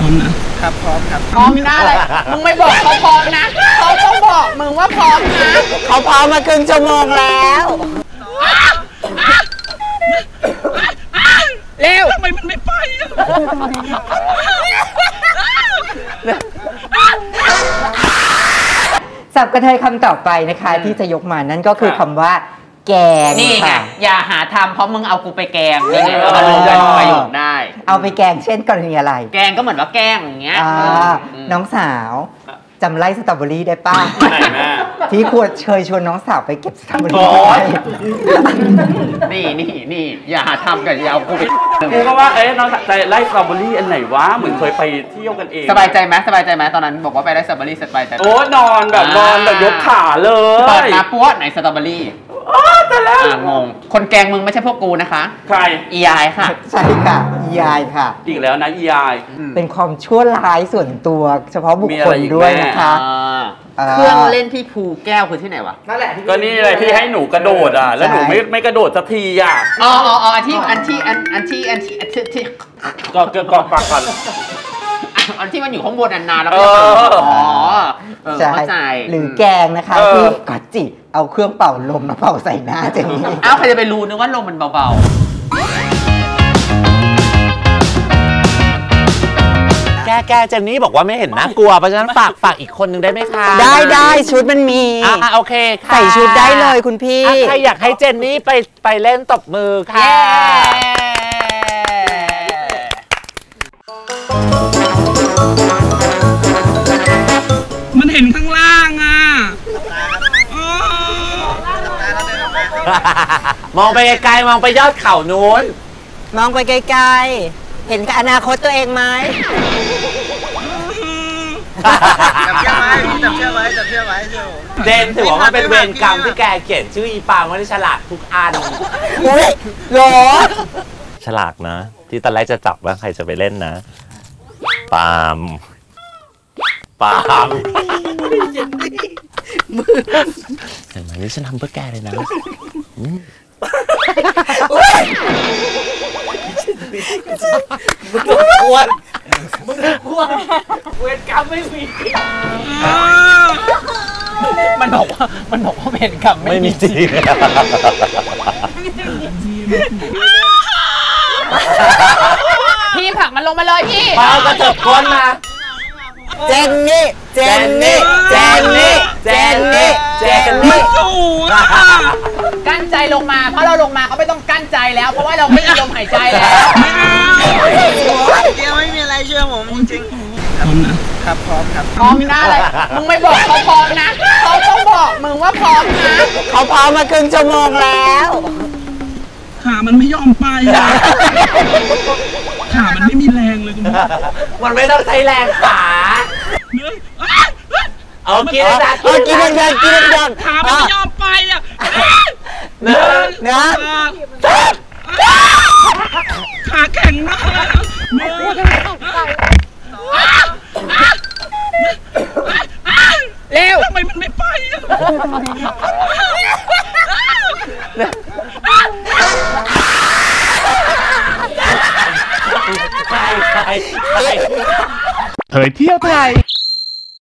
พร้อมนะครับพร้อมครับพร้อมนะอะไรมึงไม่บอกเขาพร้อมนะเขาต้องบอกมึงว่าพร้อมนะเขาพร้อมมาครึ่งชั่วโมงแล้วเร็วทำไมมันไม่ไปอะสับกระเทยคำต่อไปนะคะ ที่จะยกมานั่นก็คือคำว่า แกงนี่ไงค่ะ อย่าหาทำเพราะมึงเอากูไปแกงนี่ไงเอามาลงกันประโยชน์ได้ เอาไปแกงเช่นกรณีอะไรแกงก็เหมือนว่าแกล้งอย่างเงี้ยอ่าอืมน้องสาวจำไล่สตรอเบอรี่ได้ป้า ไหนแม่ที่ควรเชยชวนน้องสาวไปเก็บสตรอเบอโอ๊รี่ยนี่นี่นี่อย่าหาทำกันอย่าเอากูไปกูก็ว่าเอ๊ะน้องใจไล่สตรอเบอรี่อันไหนวะเหมือนเคยไปเที่ยวกันเองสบายใจไหมสบายใจไหมตอนนั้นบอกว่าไปได้สตรอเบอรี่สบายใจไหมโอ้นอนแบบนอนแบบยกขาเลเปิดยมาปั๊วไหนสตรอเบอรี่ อ้าวแต่แล้ว อ่างง คนแกงมึงไม่ใช่พวกกูนะคะ ใคร อียายค่ะ ใช่ค่ะยายค่ะ อีกแล้วนะอียายเป็นความชั่วร้ายส่วนตัวเฉพาะบุคมีคอะไรลอีกด้วยแม่นะคะ อ่าอ่า เครื่องเล่นที่ภูแก้วคือที่ไหนวะ นั่นแหละก็นี่เลยที่ให้หนูกระโดดอะ แล้วหนูไม่ไม่กระโดดสักทีอะ อ๋ออ๋ออ๋ออันที่อันที่อันอันที่อันที่อันที่ที่ก็ก็ก็ปากก่อน อันที่มันอยู่ข้างบนนานๆแล้วเอก็ออ๋อเออใช่เข้าใจ หรือแกงนะคะเออ ที่กัดจิเอาเครื่องเป่าลมมาเป่าใส่หน้าเจนนี่ เอ้าใครจะไปรู้นึกว่าลมมันเบาแกแกเจนนี่บอกว่าไม่เห็นน่ากลัว เพราะฉะนั้นฝากฝากอีกคนนึงได้ไหมคะได้ได้ชุดมันมี อะโอเคค่ะใส่ชุดได้เลยคุณพี่ อะใครอยากให้เจนนี่ไปไปเล่นตบมือๆค่ะเมองไปไกลๆมองไปยอดเขานู้น มองไปไกลๆ เห็นอนาคตตัวเองไหม จับเชือกไว้จับเชือกไว้จับเชือกไว้เชื่อผมเจนถือว่ามันเป็นเวรกรรมที่แกเขียนชื่ออีปางไว้ในฉลากทุกอัน อุ้ยโหรอ ฉลากนะ ที่ตอนแรกจะจับว่าใครจะไปเล่นนะ ปาล์มปาล์มเห็นไหมนี่ฉันทำเพื่อแกเลยนะ อืมมันบอกว่ามันบอกว่าเป็นคำไม่มีจริงพี่ผลักมันลงมาเลยพี่ปากระเถิบก้นมา เจนนี่ เจนนี่ เจนนี่ เจนนี่ เจนนี่ สู้อะกั้นใจลงมา เพราะเราลงมาเขาไม่ต้องกั้นใจแล้ว เพราะว่าเราไม่มีลมหายใจแล้ว ไม่เอาเกียวไม่มีอะไรเชื่อผมจริงพร้อมนะๆครับพร้อมครับ พร้อมนะอะไร มึงไม่บอกเขาพร้อมนะ เขาต้องบอกมึงว่าพร้อมนะ เขาพร้อมมาครึ่งชั่วโมงแล้วขามันไม่ยอมไปอะขามันไม่มีแรงเลยคุณพ่อมันไม่ต้องใช้แรงขาเนื้ออ้าว เอากินนะเอากินดังๆกินดังๆขามันไม่ยอมไปอะหนึ่งนะขาแข็งมากหนึ่งเร็วทำไมมันไม่ไปอะใครใครใครเผยเที่ยวไทย